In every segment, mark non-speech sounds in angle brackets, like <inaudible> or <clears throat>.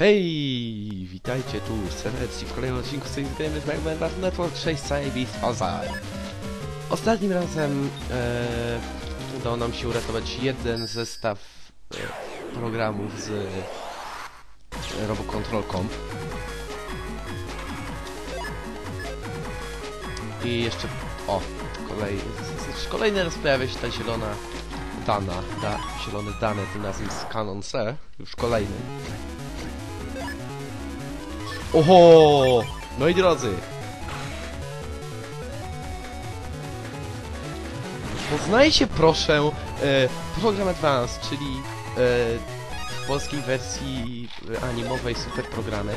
Hej, witajcie tu serdecznie w kolejnym odcinku z tej gry Bar Network 6 Beast Ozai. Ostatnim razem e, udało nam się uratować jeden zestaw e, programów z e, RoboControl Comp. I jeszcze, o, kolej, z- z- kolejny raz pojawia się ta zielona dana, da, zielone dane, tym razem z Canon C, już kolejny. Oho! Moi drodzy! Poznajcie proszę e, program Advance, czyli e, w polskiej wersji e, animowej super programy.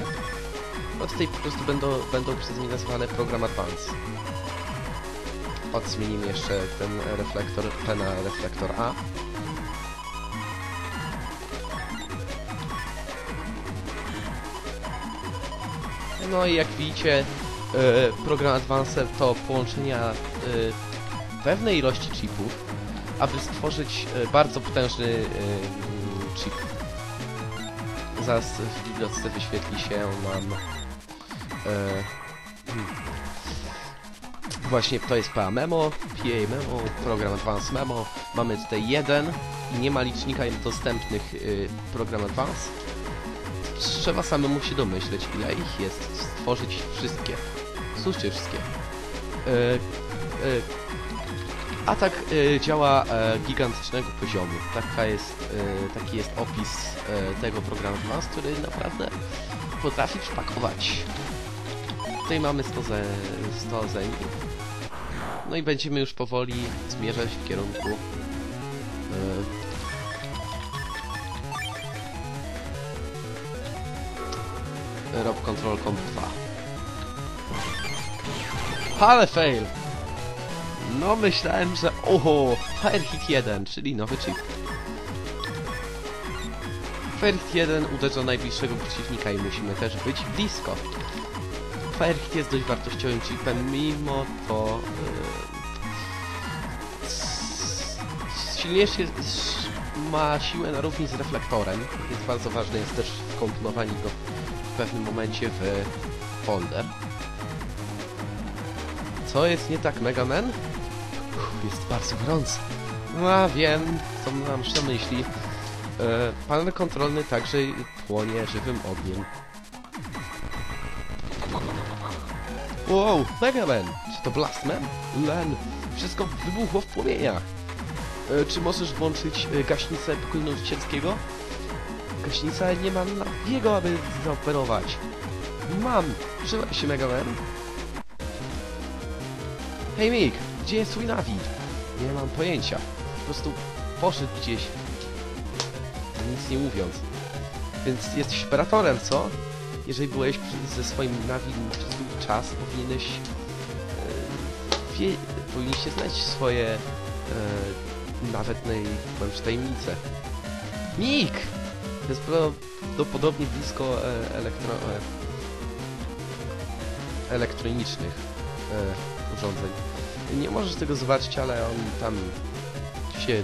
Od tej po prostu będą, będą przez mnie nazywane program Advance. Od zmienimy jeszcze ten reflektor P na reflektor A. No i jak widzicie, e, program Advanced to połączenia e, pewnej ilości chipów, aby stworzyć e, bardzo potężny chip. Zaraz w bibliotece wyświetli się nam hmm. właśnie to jest PA Memo, PA Memo, program Advanced Memo. Mamy tutaj jeden i nie ma licznika dostępnych program Advanced trzeba samemu się domyśleć, ile ich jest, stworzyć wszystkie. Słuchajcie, wszystkie. E, atak e, działa e, gigantycznego poziomu. Taka jest, e, taki jest opis e, tego programu Advance, który naprawdę potrafi przypakować. Tutaj mamy 100 ze, 100 zeni. No i będziemy już powoli zmierzać w kierunku Rob Control Comp 2. Ale fail! No myślałem, że... Oho! Fire Hit 1, czyli nowy chip. Fire Hit 1 uderza najbliższego przeciwnika i musimy też być blisko. Fire Hit jest dość wartościowym chipem, mimo to... Yy, silniejszy jest, ma siłę na równi z reflektorem, więc bardzo ważne jest też wkomponowanie go w pewnym momencie w folder. Co jest nie tak, Mega Man? Jest bardzo gorąco. No, a wiem, co mam na myśli. E, panel kontrolny także płonie żywym ogniem. Wow, Mega Man! Czy to Blastman? Len! Wszystko wybuchło w płomieniach! E, czy możesz włączyć e, gaśnicę pokoju nauczycielskiego? Gaśnica nie mam na jego, aby zaoperować. Mam! Trzymaj się, Mega Man. Hej, Mick! Gdzie jest twój Navi? Nie mam pojęcia. Po prostu poszedł gdzieś. Nic nie mówiąc. Więc jesteś operatorem, co? Jeżeli byłeś ze swoim Navi przez długi czas, powinieneś... E, powinniście znać swoje... E, nawet najgłębsze tajemnice. Mick! Jest prawdopodobnie blisko e, elektro, e, elektronicznych e, urządzeń. Nie możesz tego zobaczyć, ale on tam się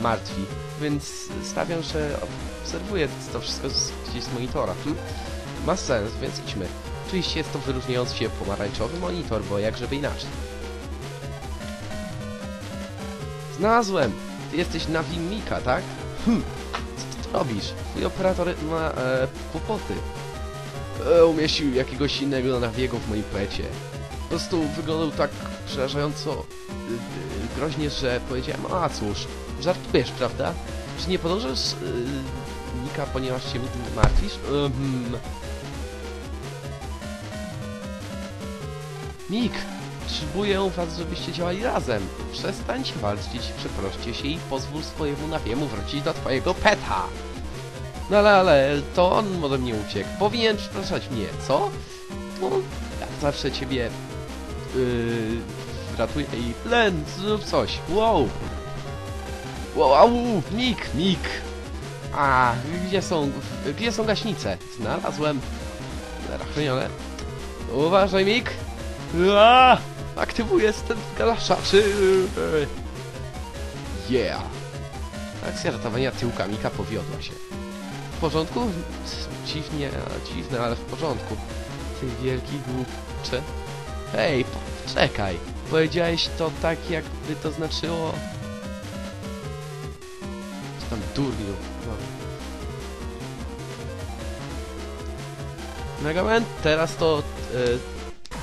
martwi, więc stawiam, że obserwuje to wszystko gdzieś z monitora. Hm? Ma sens, więc idźmy. Oczywiście jest to wyróżniający się pomarańczowy monitor, bo jak żeby inaczej. Znalazłem! Ty jesteś Navimika, tak? Hm. Robisz? Twój operator ma e, kłopoty. E, umieścił jakiegoś innego nawiego w moim pecie. Po prostu wyglądał tak przerażająco e, groźnie, że powiedziałem, a cóż, żartujesz, prawda? Czy nie podążasz e, Nika, ponieważ się martwisz? Um. Mik, potrzebuję was, żebyście działali razem. Przestańcie walczyć, przeproście się i pozwól swojemu nawiemu wrócić do twojego peta. No ale, ale, to on ode mnie uciekł. Powinien przepraszać mnie, co? No, ja zawsze ciebie... Yy, ratuję i... Len, zrób coś. Wow! Wow, au, Mik, Mik! A, gdzie są... Gdzie są gaśnice? Znalazłem. Rachunione. Uważaj, Mik! Aktywuję ten galaszaczy. Yeah! Akcja ratowania tyłka Mika powiodła się. porządku? Dziwnie, dziwne, ale w porządku. Ty wielki głupcze. Hej, czekaj. Powiedziałeś to tak, jakby to znaczyło... Co tam durniu? No. Mega Man, teraz to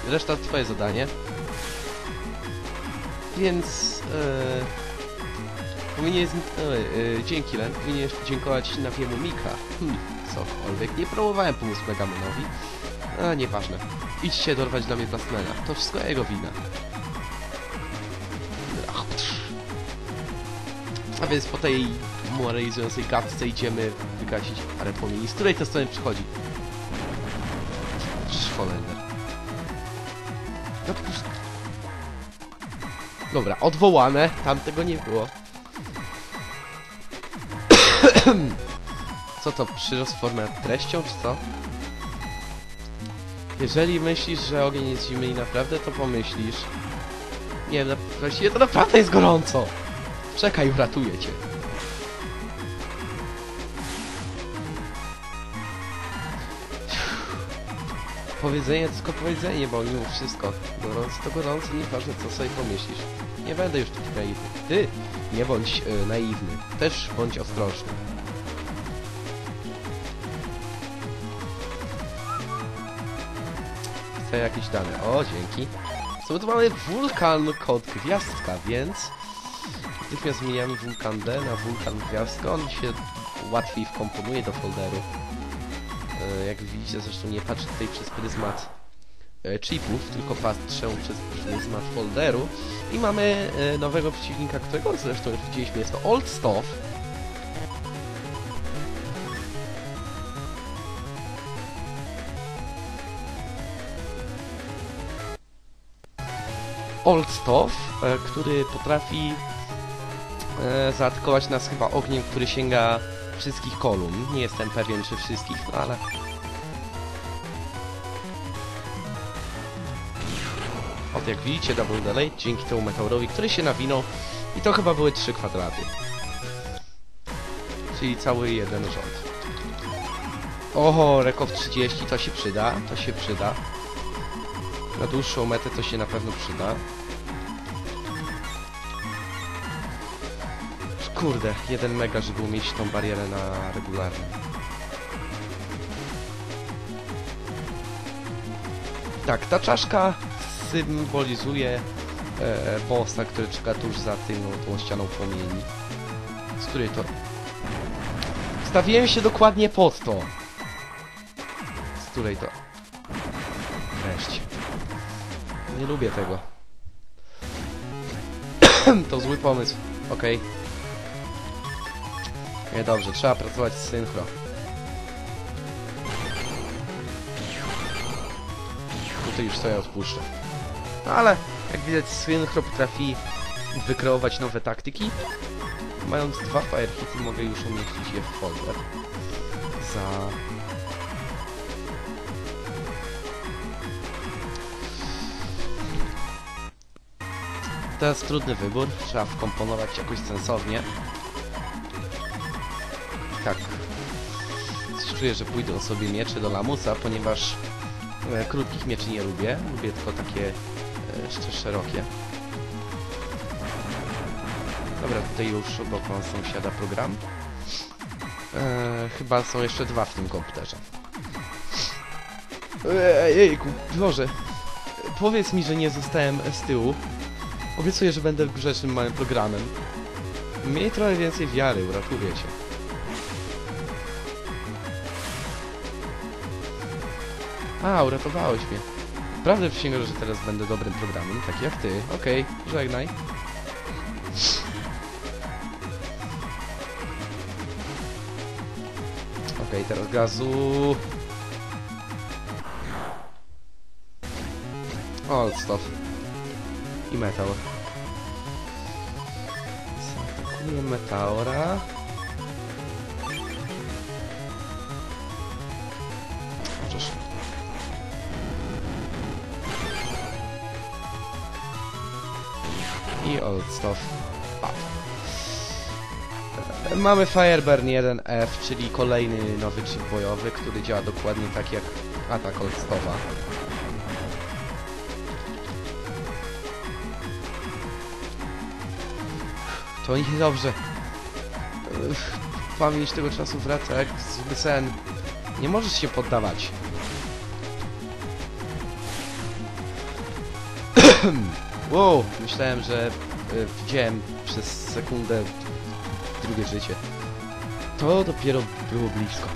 e, reszta twoje zadanie. Więc e, powinien e, dzięki Len, powinieneś podziękować Nawiemu Mika. Hmm, cokolwiek. Nie próbowałem pomóc Megamanowi. A, nieważne. Idźcie dorwać dla mnie Tasmana. To wszystko jego wina. A więc po tej moralizującej gadce idziemy wygasić parę płomieni. Z której to strony przychodzi? Szkolender. No. Dobra, odwołane. Tam tego nie było. <coughs> Co to, przyrost formę treścią, czy co? Jeżeli myślisz, że ogień jest zimny i naprawdę to pomyślisz... Nie wiem, właściwie to naprawdę jest gorąco! Czekaj, uratuję cię. Powiedzenie tylko powiedzenie, bo mimo wszystko. Gorąco to gorąco, nieważne co sobie pomyślisz. Nie będę już taki naiwny. Ty, nie bądź e, naiwny. Też bądź ostrożny. Chcę jakieś dane. O, dzięki. Co tu mamy wulkan kod gwiazdka, więc natychmiast zmieniamy wulkan D na wulkan gwiazdka. On się łatwiej wkomponuje do folderu. E, Jak widzicie, zresztą nie patrzę tutaj przez pryzmat e, chipów, tylko patrzę przez pryzmat folderu. I mamy e, nowego przeciwnika, którego zresztą już widzieliśmy. Jest to Old Stuff. Old Stuff, który potrafi zaatakować nas chyba ogniem, który sięga wszystkich kolumn. Nie jestem pewien, czy wszystkich, no ale... Od jak widzicie, double delay, dzięki temu meteorowi, który się nawinął i to chyba były trzy kwadraty. Czyli cały jeden rząd. Oho, Rekow 30, to się przyda, to się przyda. Na dłuższą metę to się na pewno przyda. Kurde, jeden mega, żeby umieć tą barierę na regularny. Tak, ta czaszka symbolizuje e, bossa, który czeka tuż za tym, tą ścianą płomieni. Z której to... Stawiłem się dokładnie pod to. Z której to... Wreszcie. Nie lubię tego. <clears throat> to zły pomysł. Okej. Nie, dobrze, trzeba pracować z synchro. Tutaj już sobie odpuszczę. No ale, jak widać, synchro potrafi wykreować nowe taktyki. Mając dwa fire hity mogę już umieścić je w folder. Za... Teraz trudny wybór, trzeba wkomponować jakoś sensownie. Czuję, że pójdą sobie miecze do lamusa, ponieważ e, krótkich mieczy nie lubię. Lubię tylko takie e, jeszcze szerokie. Dobra, tutaj już obok mam sąsiada program. E, chyba są jeszcze dwa w tym komputerze. Ejejku, Boże. Powiedz mi, że nie zostałem z tyłu. Obiecuję, że będę grzecznym małym programem. Miej trochę więcej wiary, uratuję cię. A, uratowałeś mnie. Prawdę przysięgam, że teraz będę dobrym programem, tak jak ty. Okej, żegnaj. Okej, teraz gazu. Old stuff. I meteor. Zaatakuję meteora. I old. A. Mamy Fireburn 1F, czyli kolejny nowy chip bojowy, który działa dokładnie tak jak atak olstowa. To niedobrze. Pamięć tego czasu wraca jak zły sen. Nie możesz się poddawać. <clears throat> wow, myślałem, że widziałem przez sekundę drugie życie. To dopiero było blisko.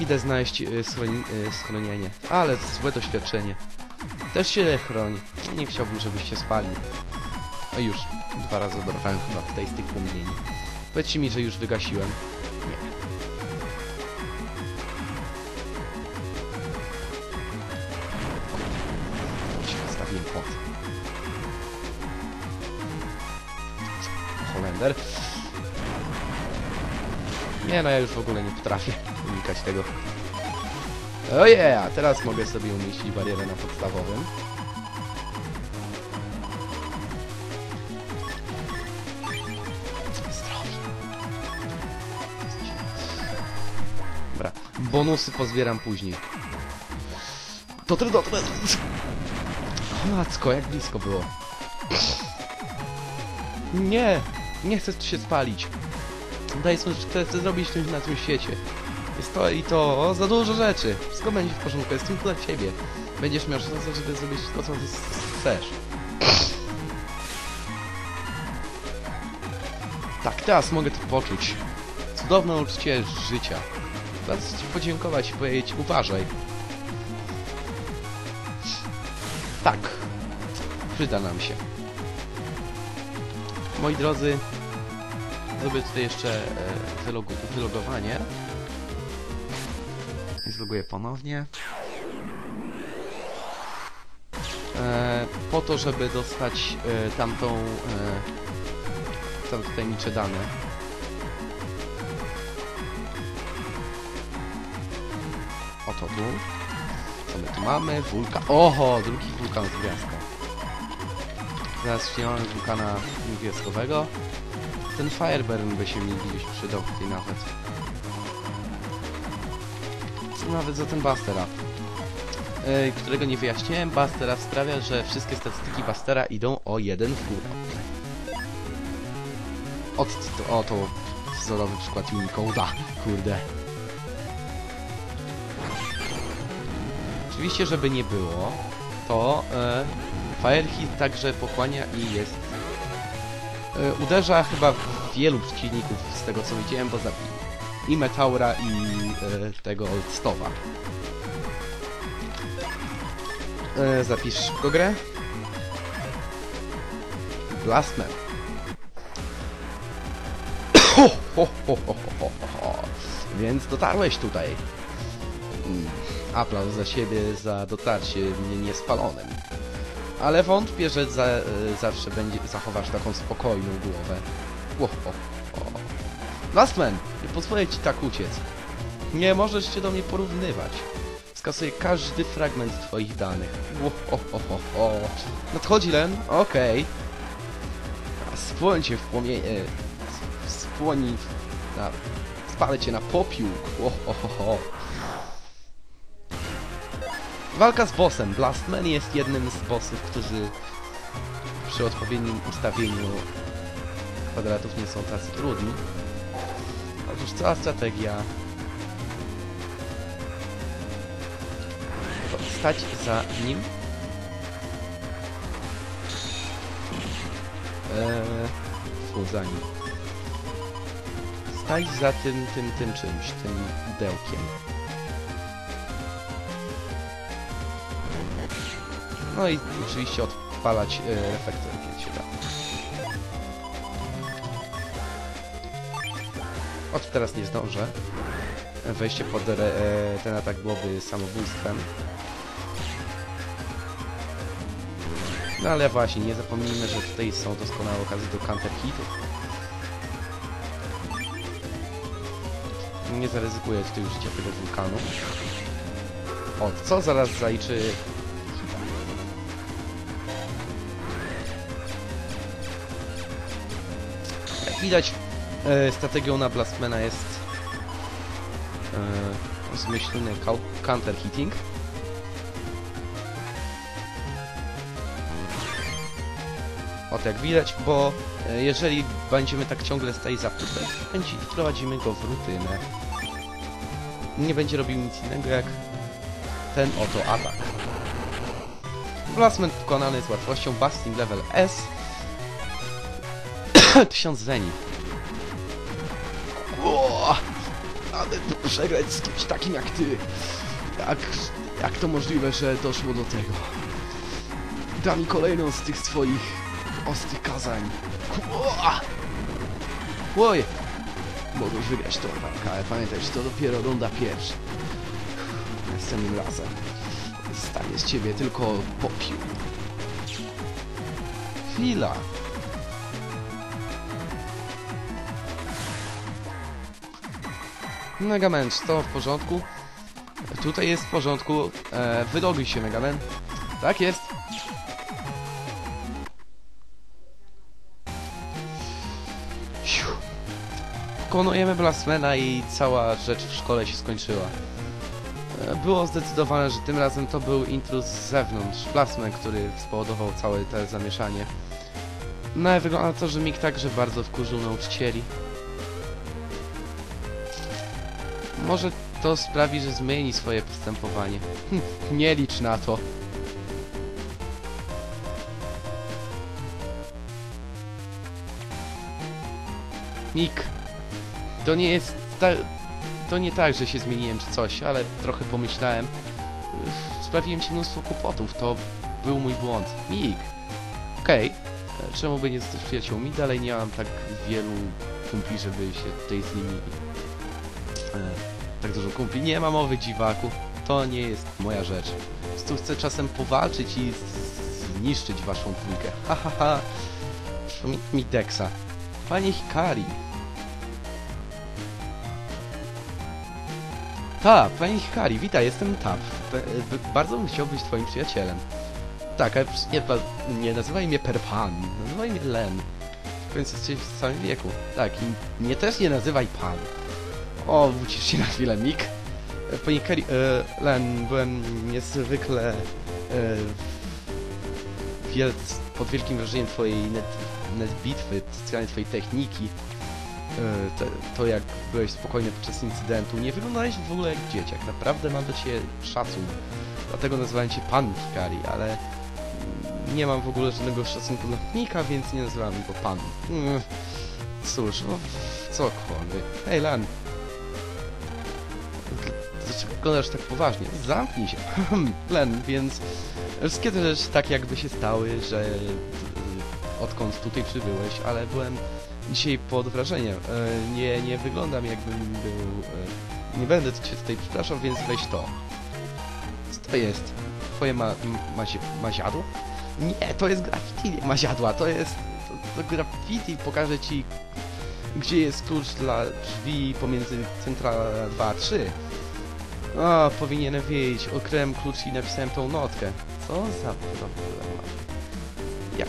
Idę znaleźć y, y, schronienie, ale złe doświadczenie. Też się chroni. Nie chciałbym, żebyście spali. A już, dwa razy oberwałem chyba tej z tych płomieni. Powiedzcie mi, że już wygasiłem. Nie. Się Stawiłem Nie no, ja już w ogóle nie potrafię unikać tego. Ojej, a teraz mogę sobie umieścić barierę na podstawowym. Dobra, bonusy pozbieram później. To trudno, to O Macko, jak blisko było. Nie, nie chcę się spalić. Daj chcę, chcę zrobić coś na tym świecie. Jest to i to, o, za dużo rzeczy. Wszystko będzie w porządku, jestem tu dla ciebie. Będziesz miał szansę, żeby zrobić wszystko, co ty chcesz. Tak, teraz mogę to poczuć. Cudowne uczucie życia. Chcę ci podziękować i powiedzieć, uważaj. Tak. Przyda nam się. Moi drodzy, zrobię tutaj jeszcze e, wylogowanie. I zloguję ponownie. E, po to, żeby dostać e, tamtą tamte tajemnicze dane. Oto tu. Co my tu mamy? Wulkan. Oho, drugi wulkan z gwiazdką. Zaraz przyjmamy wulkana niebieskowego. Ten Fireburn by się mi gdzieś przydał tutaj nawet. Nawet za ten Bustera. Yy, którego nie wyjaśniłem, Bustera sprawia, że wszystkie statystyki Bustera idą o jeden w górę. Od, to, o, to wzorowy przykład Unicode'a, kurde. Oczywiście, żeby nie było, to e, także pochłania i jest... E, uderza chyba w wielu przeciwników z tego co widziałem, bo zabił i Metaura i e, tego Stowa. E, zapisz szybko grę. Blastman. Ho, ho, ho, ho, ho, ho. Więc dotarłeś tutaj. Mm, Aplauz za siebie, za dotarcie mnie niespalonym. Ale wątpię, że za, e, zawsze będzie, zachowasz taką spokojną głowę. Ho, ho. Lastman, nie pozwolę ci tak uciec. Nie możesz się do mnie porównywać. Skasuję każdy fragment twoich danych. Ho. Nadchodzi Len? Okej. A Spłoń cię w płomienie... Spłoni... Na... Spalę cię na popiół. Ho. Walka z bossem. Blastman jest jednym z bossów, którzy przy odpowiednim ustawieniu kwadratów nie są tacy trudni. Otóż cała strategia to stać za nim eee, za nim stać za tym, tym, tym czymś, tym pudełkiem no i oczywiście odpalać e, reflektor, kiedy się da Od teraz nie zdążę. Wejście pod re, e, ten atak byłoby samobójstwem. No ale właśnie, nie zapomnijmy, że tutaj są doskonałe okazje do counter hitów. Nie zaryzykuję tutaj użycia tego wulkanu. O, co zaraz zaliczy... widać, e, strategią na Blastmana jest e, zmyślny counter hitting. Oto jak widać, bo e, jeżeli będziemy tak ciągle stać za pupę, będzie- wprowadzimy go w rutynę. Nie będzie robił nic innego jak ten oto atak. Blastman pokonany z łatwością, Busting level S. <laughs> 1000 zenit. O, ale przegrać z kimś takim jak ty. Jak, jak to możliwe, że doszło do tego? Da mi kolejną z tych swoich ostrych kazań. Oj! Mogłeś wygrać walkę, ale pamiętaj, że to dopiero runda pierwsza. Następnym razem zostanie z ciebie tylko popiół. Chwila. Megament, to w porządku? Tutaj jest w porządku. E, wyloguj się, Megaman. Tak jest. Siu. Pokonujemy Blastmana i cała rzecz w szkole się skończyła. E, Było zdecydowane, że tym razem to był intruz z zewnątrz, Blastman, który spowodował całe to zamieszanie. No i wygląda na to, że Mick także bardzo wkurzył nauczycieli. Może to sprawi, że zmieni swoje postępowanie. Hm, nie licz na to. Nick, to nie jest. To nie tak, że się zmieniłem czy coś, ale trochę pomyślałem. Sprawiłem ci mnóstwo kłopotów, to był mój błąd. Nick, okej, e, czemu by nie zostać przyjaciółmi? Dalej nie mam tak wielu kumpli, żeby się tutaj z nimi... E, tak dużo kumpli. Nie ma mowy, dziwaku. To nie jest moja rzecz. Prostu chcę czasem powalczyć i zniszczyć waszą dwójkę. Ha, ha, ha. Przypomnij mi Dexa. Panie Hikari. Tak, panie Hikari, witaj, jestem Tap. Bardzo bym chciał być twoim przyjacielem. Tak, ale nie, nie nazywaj mnie Perpan, nazywaj mnie Len. W końcu jesteś w samym wieku. Tak, i mnie też nie nazywaj Pan. O, wrócisz się na chwilę, Mik. E, Panie Kari, e, Len, byłem niezwykle e, wielc, pod wielkim wrażeniem twojej net, net bitwy, specjalnie twojej techniki. E, to jak byłeś spokojny podczas incydentu. Nie wyglądałeś w ogóle jak dzieciak. Naprawdę mam do ciebie szacun. Dlatego nazywałem cię Pan Hikari, ale nie mam w ogóle żadnego szacunku dla Mika, więc nie nazywam go Pan. Mm, Cóż, no cokolwiek. Hej, Lan, Dlaczego wyglądasz tak poważnie? Zamknij się. <laughs> Len, więc wszystkie te rzeczy tak jakby się stały, że y, odkąd tutaj przybyłeś, ale byłem dzisiaj pod wrażeniem. E, Nie, nie wyglądam jakbym był... e, Nie będę cię tutaj przepraszał, więc weź to. Co to jest? Twoje ma, m- mazie, maziadło? Nie, to jest graffiti, nie maziadła, to jest... To, to graffiti pokażę ci, gdzie jest klucz dla drzwi pomiędzy centra 2 a 3. A, powinienem wiedzieć. Okryłem klucz i napisałem tą notkę. Co za problem. Ja.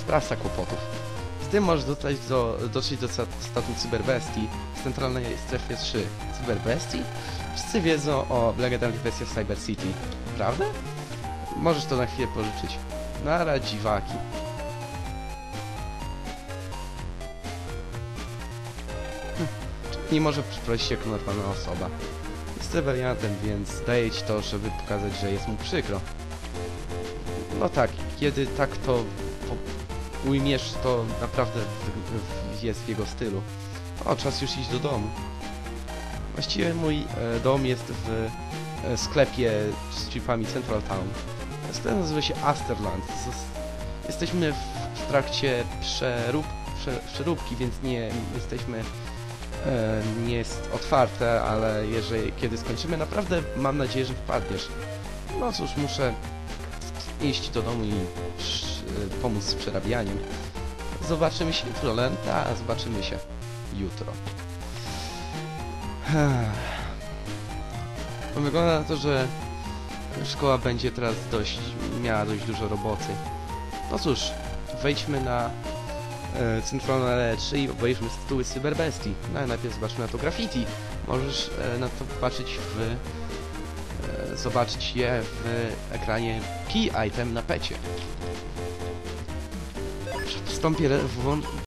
Sprawca kłopotów. Z tym możesz dotrzeć do, dotrzeć do sta- statu Cyberbestii w centralnej strefie 3. Cyberbestii? Wszyscy wiedzą o legendarnych wersjach Cyber City. Prawda? Możesz to na chwilę pożyczyć. Nara dziwaki. Nie może przeprosić jak normalna osoba. Jest rebeliantem, więc daje ci to, żeby pokazać, że jest mu przykro. No tak, kiedy tak to ujmiesz, to naprawdę w, w, jest w jego stylu. O, czas już iść do domu. Właściwie mój e, dom jest w e, sklepie z chipami Central Town. Sklep nazywa się Asterland. Jesteśmy w, w trakcie przerób, prze, przeróbki, więc nie jesteśmy nie jest otwarte, ale jeżeli kiedy skończymy, naprawdę mam nadzieję, że wpadniesz. No cóż, muszę iść do domu i e, pomóc z przerabianiem. Zobaczymy się jutro, Lenta, zobaczymy się jutro. Wygląda na to, że szkoła będzie teraz dość, miała dość dużo roboty. No cóż, wejdźmy na e, centralne 3 i obejrzmy tytuły Cyberbestii. No ale najpierw zobaczmy na to graffiti. Możesz e, na to patrzeć w... E, zobaczyć je w ekranie Key Item na pecie. Wstąpię,